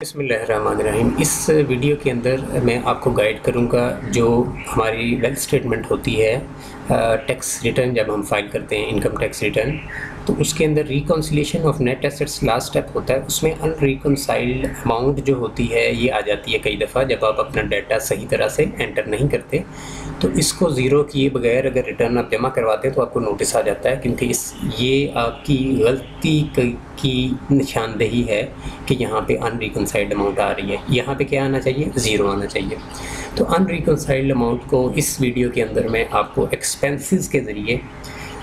बसमीम इस वीडियो के अंदर मैं आपको गाइड करूँगा जो हमारी वेल्थ स्टेटमेंट होती है टैक्स रिटर्न जब हम फ़ाइल करते हैं इनकम टैक्स रिटर्न तो उसके अंदर reconciliation of net assets last step होता है। उसमें अनरिकनसाइल्ड अमाउंट जो होती है, ये आ जाती है कई दफ़ा जब आप अपना डाटा सही तरह से एंटर नहीं करते। तो इसको ज़ीरो किए बगैर अगर रिटर्न आप जमा करवाते हैं तो आपको नोटिस आ जाता है क्योंकि इस, ये आपकी गलती की निशानदेही है कि यहाँ पे अनरिकनसाइल्ड अमाउंट आ रही है। यहाँ पे क्या आना चाहिए? ज़ीरो आना चाहिए। तो अनरिकनसाइल्ड अमाउंट को इस वीडियो के अंदर मैं आपको एक्सपेंसेस के ज़रिए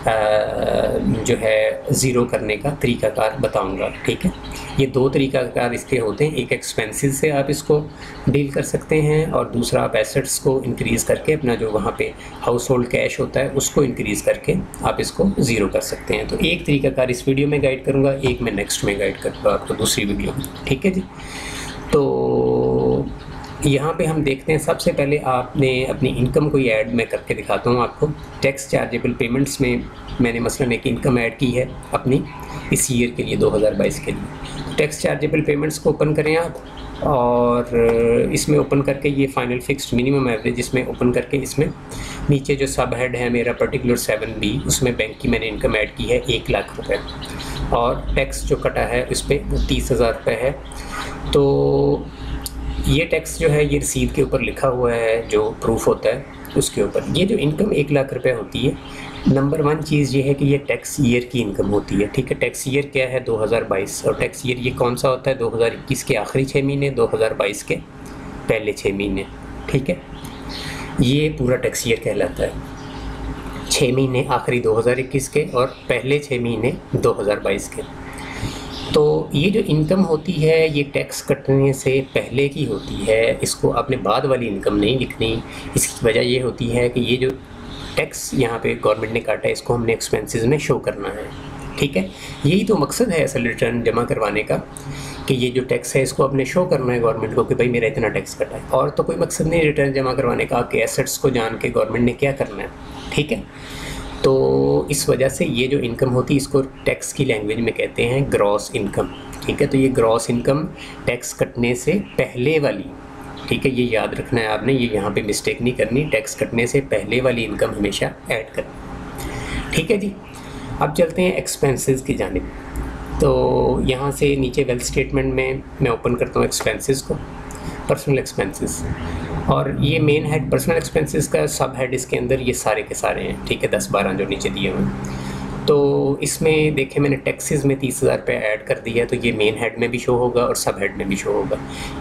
जो है ज़ीरो करने का तरीकाकार बताऊँगा, ठीक है? ये दो तरीकाकार इसके होते हैं, एक एक्सपेंसेस से आप इसको डील कर सकते हैं और दूसरा आप एसेट्स को इंक्रीज़ करके अपना जो वहाँ पे हाउस होल्ड कैश होता है, उसको इंक्रीज़ करके आप इसको ज़ीरो कर सकते हैं। तो एक तरीकाकार इस वीडियो में गाइड करूँगा, एक मैं नेक्स्ट में गाइड करूँगा आपको तो दूसरी वीडियो में, ठीक है जी? तो यहाँ पे हम देखते हैं, सबसे पहले आपने अपनी इनकम को ऐड मैं करके दिखाता हूँ आपको। टैक्स चार्जेबल पेमेंट्स में मैंने मसलन एक इनकम ऐड की है अपनी इस ईयर के लिए 2022 के लिए। टैक्स चार्जेबल पेमेंट्स को ओपन करें आप और इसमें ओपन करके ये फाइनल फिक्स्ड मिनिमम एवरेज इसमें ओपन करके इसमें नीचे जो सब हेड है मेरा पर्टिकुलर सेवन बी उसमें बैंक की मैंने इनकम ऐड की है एक लाख रुपए। और टैक्स जो कटा है, उस पर वो तीस हज़ार रुपये है। तो ये टैक्स जो है, ये रसीद के ऊपर लिखा हुआ है, जो प्रूफ होता है, उसके ऊपर। ये जो इनकम एक लाख रुपए होती है नंबर वन चीज़ ये है कि ये टैक्स ईयर की इनकम होती है, ठीक है? टैक्स ईयर क्या है? 2022 और टैक्स ईयर ये कौन सा होता है? 2021 के आखिरी छः महीने 2022 के पहले छः महीने, ठीक है? ये पूरा टैक्स ईयर कहलाता है। छः महीने आखिरी 2021 के और पहले छः महीने 2022 के। तो ये जो इनकम होती है, ये टैक्स कटने से पहले की होती है, इसको आपने बाद वाली इनकम नहीं लिखनी। इसकी वजह ये होती है कि ये जो टैक्स यहाँ पे गवर्नमेंट ने काटा है, इसको हमने एक्सपेंसेस में शो करना है। ठीक है? यही तो मकसद है असल रिटर्न जमा करवाने का, कि ये जो टैक्स है, इसको अपने शो करना है गवर्नमेंट को कि भाई मेरा इतना टैक्स कटा है। और तो कोई मकसद नहीं रिटर्न जमा करवाने का आपके एसेट्स को जान के गवर्नमेंट ने क्या करना है। ठीक है? तो इस वजह से ये जो इनकम होती है, इसको टैक्स की लैंग्वेज में कहते हैं ग्रॉस इनकम ठीक है? तो ये ग्रॉस इनकम टैक्स कटने से पहले वाली, ठीक है? ये याद रखना है आपने, ये यहाँ पे मिस्टेक नहीं करनी। टैक्स कटने से पहले वाली इनकम हमेशा ऐड करनी। ठीक है जी? अब चलते हैं एक्सपेंसेस की जानब। तो यहाँ से नीचे वेल्थ स्टेटमेंट में मैं ओपन करता हूँ एक्सपेंसेस को। पर्सनल एक्सपेंसेस और ये मेन हेड पर्सनल एक्सपेंसेस का सब हेड इसके अंदर ये सारे के सारे हैं, ठीक है, दस बारह जो नीचे दिए हुए तो इसमें देखें मैंने टैक्सेस में तीस हज़ार रुपये ऐड कर दिया है तो ये मेन हेड में भी शो होगा और सब हेड में भी शो होगा।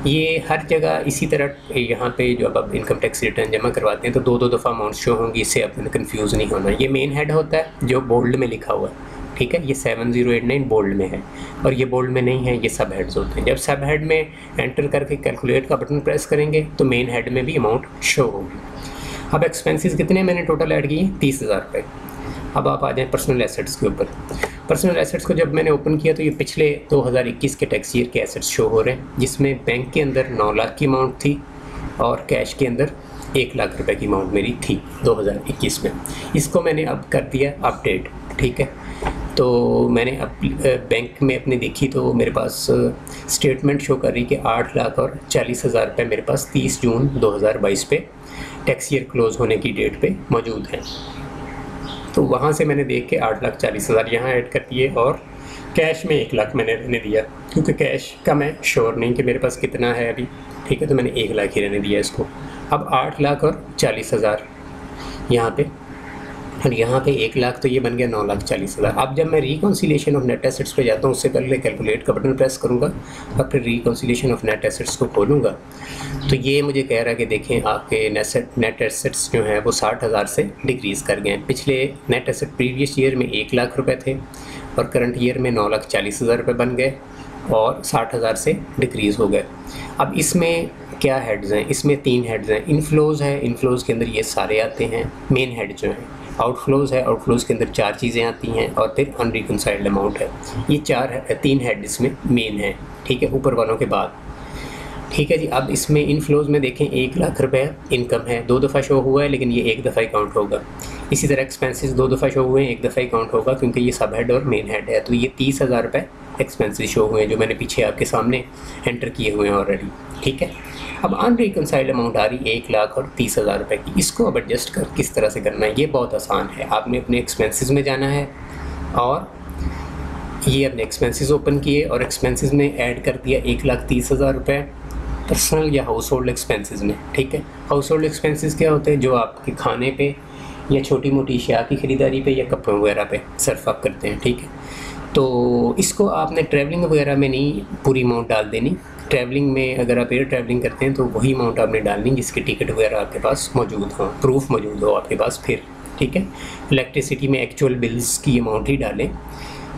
ये हर जगह इसी तरह, यहाँ पे जो अब आप इनकम टैक्स रिटर्न जमा करवाते हैं तो दो दो दफ़ा अमाउंट शो होंगी, इससे अपने कन्फ्यूज़ नहीं होना। ये मेन हेड होता है, जो बोल्ड में लिखा हुआ है। ठीक है, ये seven zero eight nine bold में है और ये बोल्ड में नहीं है, ये सब हेड्स होते हैं। जब सब हेड में एंटर करके कैलकुलेट का बटन प्रेस करेंगे तो मेन हेड में भी अमाउंट शो होगी। अब एक्सपेंसेस कितने मैंने टोटल ऐड किए? तीस हज़ार रुपये अब आप आ जाएँ पर्सनल एसेट्स के ऊपर। पर्सनल एसेट्स को जब मैंने ओपन किया तो ये पिछले 2021 के टैक्स ईयर के एसेट्स शो हो रहे हैं, जिसमें बैंक के अंदर 9 लाख की अमाउंट थी और कैश के अंदर एक लाख रुपए की अमाउंट मेरी थी 2021 में। इसको मैंने अब कर दिया अपडेट ठीक है? तो मैंने अप बैंक में अपनी देखी तो मेरे पास स्टेटमेंट शो कर रही कि आठ लाख और चालीस हज़ार रुपये मेरे पास तीस जून 2022 पे टैक्स ईयर क्लोज़ होने की डेट पे मौजूद हैं। तो वहाँ से मैंने देख के आठ लाख चालीस हज़ार यहाँ ऐड कर दिए और कैश में एक लाख मैंने रहने दिया। क्योंकि कैश का मैं श्योर नहीं कि मेरे पास कितना है अभी। ठीक है तो मैंने एक लाख ही रहने दिया इसको। अब आठ लाख और चालीस हज़ार यहाँ पे और यहाँ पे एक लाख तो ये बन गया नौ लाख चालीस हज़ार। अब जब मैं रिकॉन्सिलेशन ऑफ़ नेट एसेट्स पे जाता हूँ, उससे पहले कैलकुलेट का बटन प्रेस करूँगा, और फिर रिकॉन्सिलेशन ऑफ़ नेट एसेट्स को खोलूँगा। तो ये मुझे कह रहा है कि देखें, आपके नेट नेट एसेट्स जो हैं, वो साठ हज़ार से डिक्रीज़ कर गए हैं। पिछले नेट एसेट प्रीवियस ईयर में एक लाख रुपये थे, और करंट ईयर में नौ लाख चालीस हज़ार रुपये बन गए, और साठ हज़ार से डिक्रीज़ हो गए। अब इसमें क्या हेड्स हैं? इसमें तीन हेड्स हैं। इनफ्लोज़ है। इनफ्लोज़ के अंदर ये सारे आते हैं। मेन हेड जो हैं। आउटफ्लोज़ है आउटफ्लोज़ के अंदर चार चीज़ें आती हैं और फिर अनरिकनसाइल्ड अमाउंट है। ये चार है, तीन हेड इसमें मेन है, ठीक है? ऊपर वालों के बाद। ठीक है जी, अब इसमें इनफ्लोज़ में देखें, एक लाख रुपए इनकम है। दो दफ़ा शो हुआ है, लेकिन ये एक दफ़ा अकाउंट होगा। इसी तरह एक्सपेंसेस दो दफ़ा शो हुए हैं, एक दफ़ा अकाउंट होगा, क्योंकि ये सब हेड और मेन हेड है। तो ये तीस हज़ार रुपये एक्सपेंसेस शो हुए हैं, जो मैंने पीछे आपके सामने एंटर किए हुए हैं ऑलरेडी ठीक है? अब अनरिकनसाइल्ड अमाउंट आ रही है एक लाख और तीस हज़ार रुपये की। इसको अब एडजस्ट कर किस तरह से करना है, ये बहुत आसान है। आपने अपने एक्सपेंसेस में जाना है और ये अपने एक्सपेंसेस ओपन किए और एक्सपेंसेस में ऐड कर दिया एक लाख तीस हज़ार रुपये पर्सनल या हाउस होल्ड एक्सपेंसिस में ठीक है? हाउस होल्ड एक्सपेंसिस क्या होते हैं? जो आपके खाने पे या छोटी मोटी अशिया की ख़रीदारी पे या कपड़ों वगैरह पे सर्फ आप करते हैं, ठीक है? तो इसको आपने ट्रैवलिंग वगैरह में नहीं पूरी अमाउंट डाल देनी। ट्रैवलिंग में अगर आप एयर ट्रैवलिंग करते हैं तो वही अमाउंट आपने डालनी जिसकी टिकट वगैरह आपके पास मौजूद हो प्रूफ मौजूद हो आपके पास फिर, ठीक है? इलेक्ट्रिसिटी में एक्चुअल बिल्स की अमाउंट ही डालें।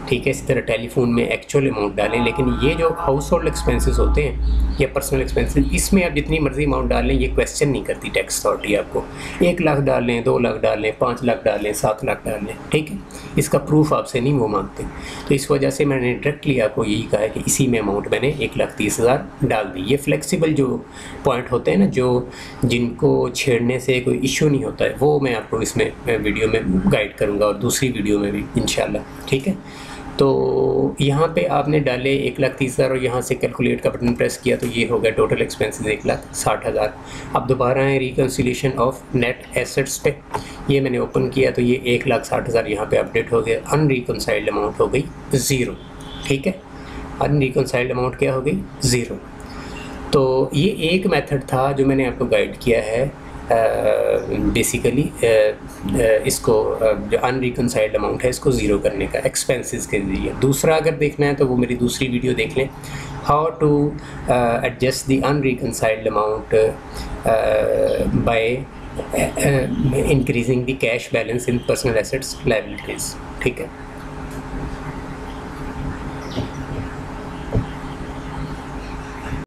ठीक है, इसी तरह टेलीफोन में एक्चुअल अमाउंट डालें, लेकिन ये जो हाउस होल्ड एक्सपेंसेस होते हैं, या पर्सनल एक्सपेंसेस इसमें आप जितनी मर्ज़ी अमाउंट डाल ये क्वेश्चन नहीं करती टैक्स अथॉरिटी आपको। एक लाख डाल दो लाख डाल पाँच लाख डाल सात लाख डाल ठीक है? इसका प्रूफ आपसे नहीं वो मांगते। तो इस वजह से मैंने डायरेक्टली आपको यही कहा है कि इसी में अमाउंट मैंने एक लाख तीस हज़ार डाल दी। ये फ्लेक्सिबल जो पॉइंट होते हैं ना, जो जिनको छेड़ने से कोई इशू नहीं होता है, वो मैं आपको इसमें वीडियो में गाइड करूँगा और दूसरी वीडियो में भी इन ठीक है? तो यहाँ पे आपने डाले एक लाख तीस हज़ार और यहाँ से कैलकुलेट का बटन प्रेस किया तो ये हो गया टोटल एक्सपेंसेस एक लाख साठ हज़ार। अब दोबारा है रिकन्सिलेशन ऑफ़ नेट एसेट्स पे। ये मैंने ओपन किया तो ये एक लाख साठ हज़ार यहाँ पर अपडेट हो गया। अनरिकनसाइल्ड अमाउंट हो गई ज़ीरो ठीक है? अनरिकनसाइल्ड अमाउंट क्या हो गई? ज़ीरो तो ये एक मेथड था जो मैंने आपको गाइड किया है। बेसिकली इसको जो अनरिकनसाइल्ड अमाउंट है, इसको ज़ीरो करने का एक्सपेंसेस के ज़रिए दूसरा अगर देखना है तो वो मेरी दूसरी वीडियो देख लें। How to adjust the unreconciled amount by increasing the cash balance in personal assets liabilities ठीक है?